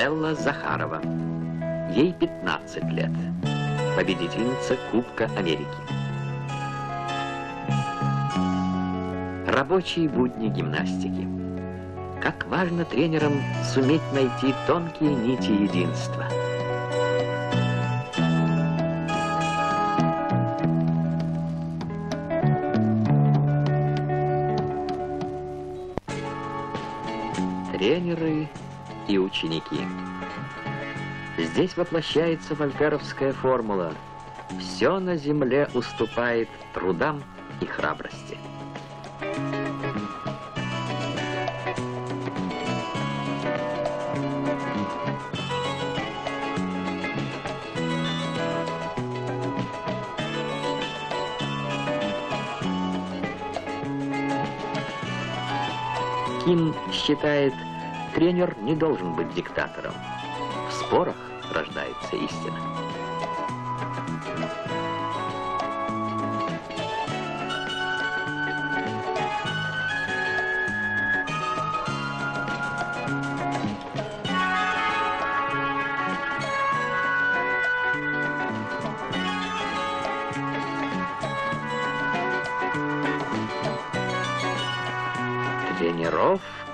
Стелла Захарова. Ей 15 лет. Победительница Кубка Америки. Рабочие будни гимнастики. Как важно тренерам суметь найти тонкие нити единства. Тренеры и ученики. Здесь воплощается вольтеровская формула «Все на земле уступает трудам и храбрости». Ким считает, тренер не должен быть диктатором. В спорах рождается истина.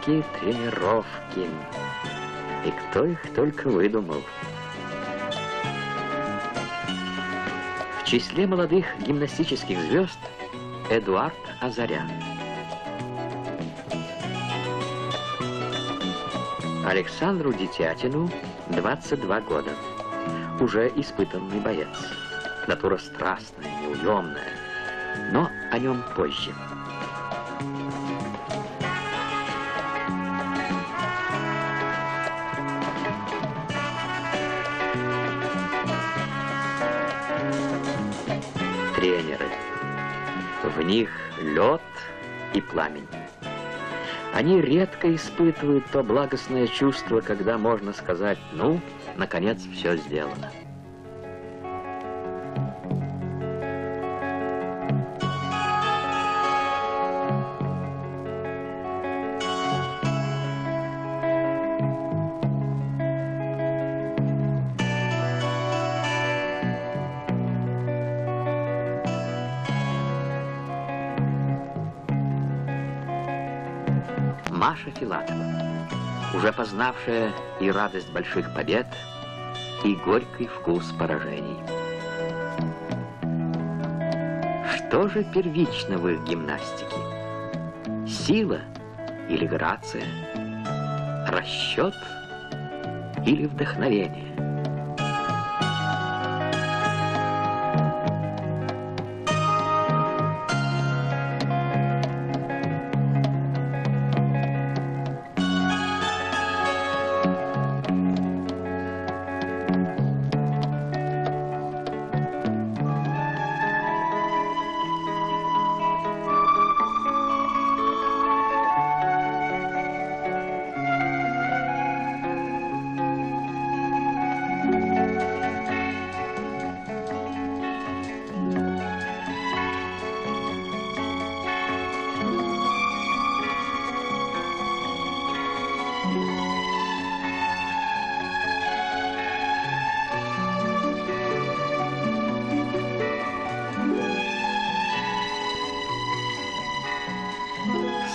Тренировки, тренировки. И кто их только выдумал. В числе молодых гимнастических звезд Эдуард Азарян. Александру Детятину 22 года. Уже испытанный боец. Натура страстная, неуемная. Но о нем позже. В них лед и пламень. Они редко испытывают то благостное чувство, когда можно сказать, ну, наконец, все сделано. Маша Филатова, уже познавшая и радость больших побед, и горький вкус поражений. Что же первично в их гимнастике? Сила или грация? Расчет или вдохновение?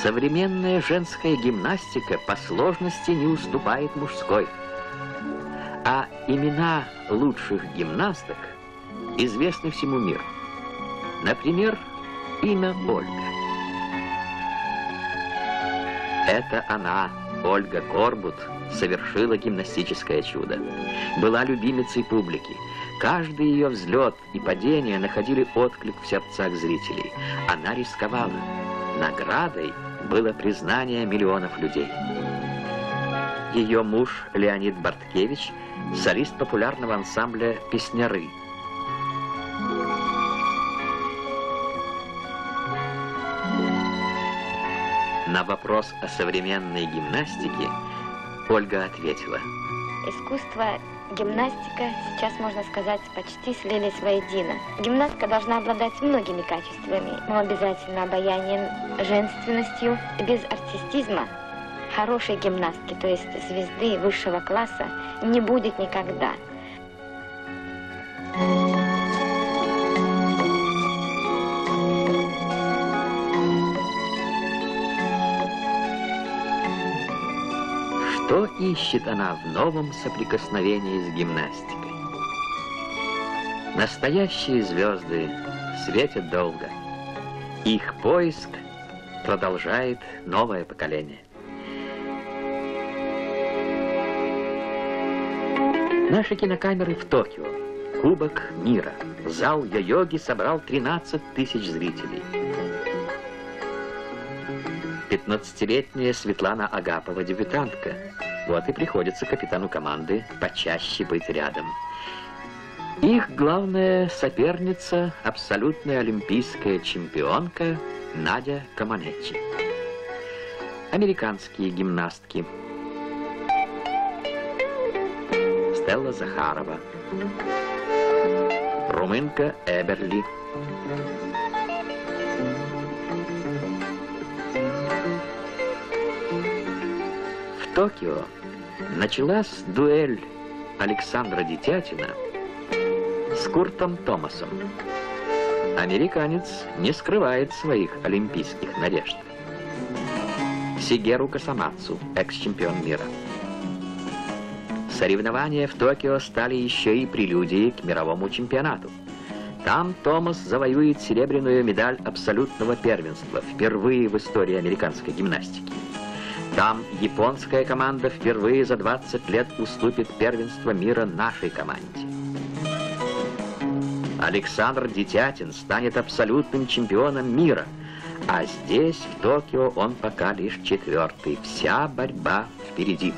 Современная женская гимнастика по сложности не уступает мужской. А имена лучших гимнасток известны всему миру. Например, имя Ольга. Это она, Ольга Корбут, совершила гимнастическое чудо. Была любимицей публики. Каждый ее взлет и падение находили отклик в сердцах зрителей. Она рисковала. Наградой было признание миллионов людей. Ее муж Леонид Барткевич, солист популярного ансамбля «Песняры». На вопрос о современной гимнастике Ольга ответила. Искусство, гимнастика, сейчас, можно сказать, почти слились воедино. Гимнастка должна обладать многими качествами, но обязательно обаянием, женственностью. Без артистизма хорошей гимнастки, то есть звезды высшего класса, не будет никогда. Что ищет она в новом соприкосновении с гимнастикой? Настоящие звезды светят долго. Их поиск продолжает новое поколение. Наши кинокамеры в Токио. Кубок мира. Зал йо-йоги собрал 13 тысяч зрителей. 15-летняя Светлана Агапова дебютантка. Вот и приходится капитану команды почаще быть рядом. Их главная соперница – абсолютная олимпийская чемпионка Надя Каманечи. Американские гимнастки. Стелла Захарова. Румынка Эберли. Токио началась дуэль Александра Детятина с Куртом Томасом. Американец не скрывает своих олимпийских надежд. Сигеру Касамацу, экс-чемпион мира. Соревнования в Токио стали еще и прелюдией к мировому чемпионату. Там Томас завоюет серебряную медаль абсолютного первенства впервые в истории американской гимнастики. Там японская команда впервые за 20 лет уступит первенство мира нашей команде. Александр Детятин станет абсолютным чемпионом мира, а здесь, в Токио, он пока лишь четвертый. Вся борьба впереди.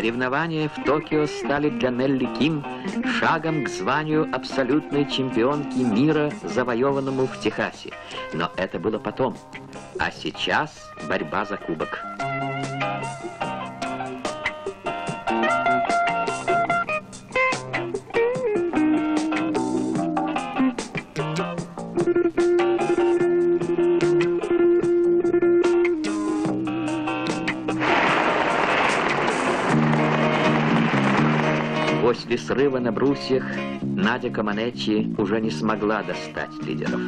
Соревнования в Токио стали для Нелли Ким шагом к званию абсолютной чемпионки мира, завоеванному в Техасе. Но это было потом. А сейчас борьба за кубок. После срыва на брусьях Надя Каманечи уже не смогла достать лидеров.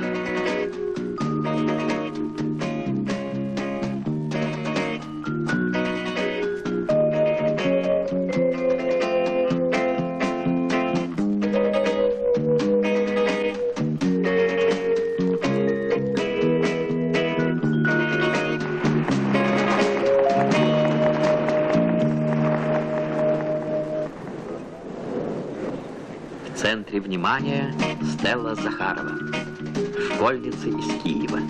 Центре внимания Стелла Захарова, школьница из Киева.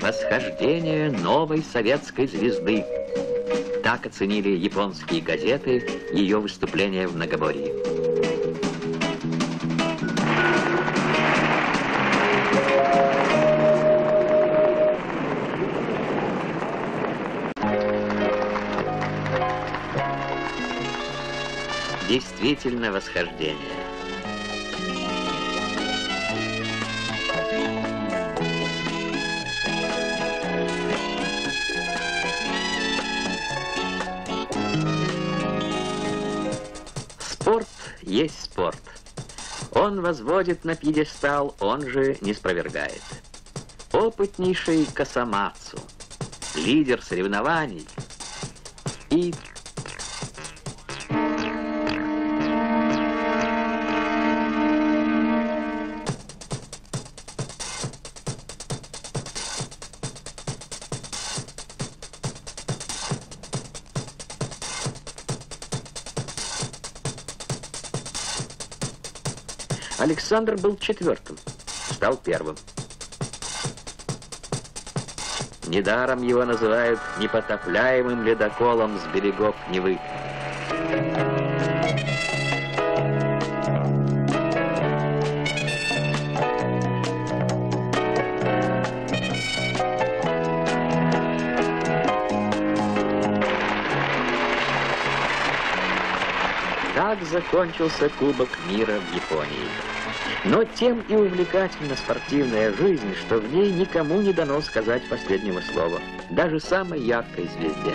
Восхождение новой советской звезды. Так оценили японские газеты ее выступление в многоборье. Действительно восхождение. Спорт есть спорт. Он возводит на пьедестал, он же не спровергает. Опытнейший Касамацу, лидер соревнований и Александр был четвертым, стал первым. Недаром его называют непотопляемым ледоколом с берегов Невы. Закончился Кубок мира в Японии. Но тем и увлекательна спортивная жизнь, что в ней никому не дано сказать последнего слова, даже самой яркой звезде.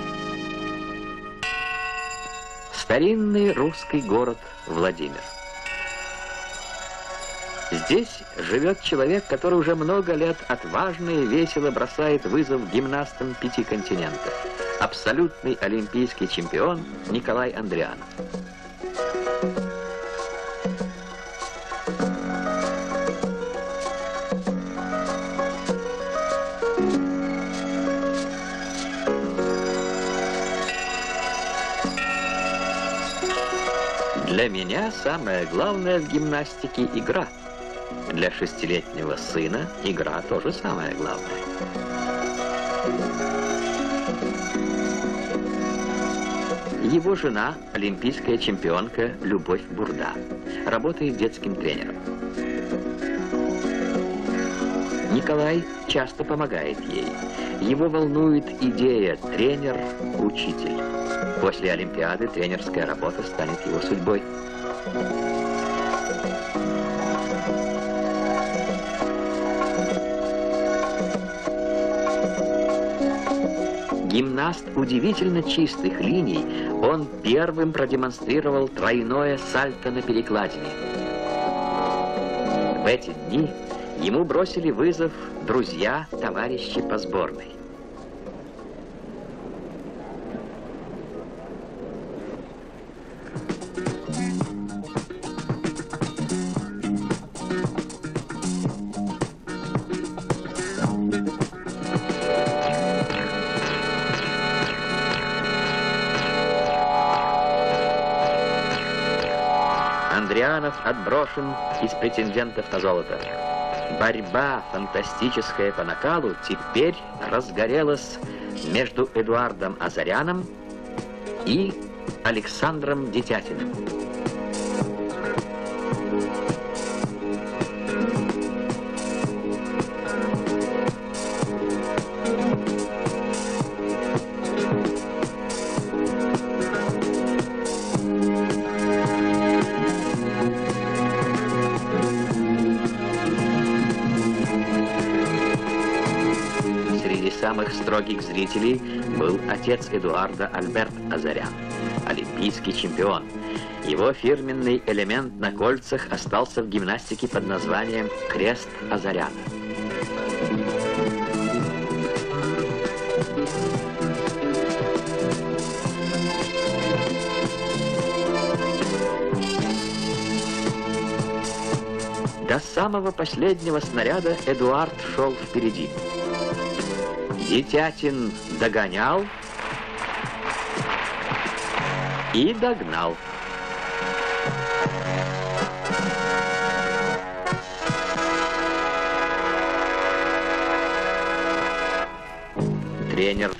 Старинный русский город Владимир. Здесь живет человек, который уже много лет отважно и весело бросает вызов гимнастам пяти континентов. Абсолютный олимпийский чемпион Николай Андрианов. Для меня самое главное в гимнастике – игра. Для шестилетнего сына игра тоже самое главное. Его жена – олимпийская чемпионка Любовь Бурда. Работает детским тренером. Николай часто помогает ей. Его волнует идея тренер-учитель. После Олимпиады тренерская работа станет его судьбой. Гимнаст удивительно чистых линий, он первым продемонстрировал тройное сальто на перекладине. В эти дни ему бросили вызов друзья, товарищи по сборной. Андрианов отброшен из претендентов на золото. Борьба фантастическая по накалу теперь разгорелась между Эдуардом Азаряном и Александром Детятиным. Самых строгих зрителей был отец Эдуарда Альберт Азарян, олимпийский чемпион. Его фирменный элемент на кольцах остался в гимнастике под названием «Крест Азаряна». До самого последнего снаряда Эдуард шел впереди. Детятин догонял и догнал. Тренер